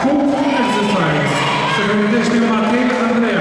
Kup Vogelsaison. Secretaria de Matriz André.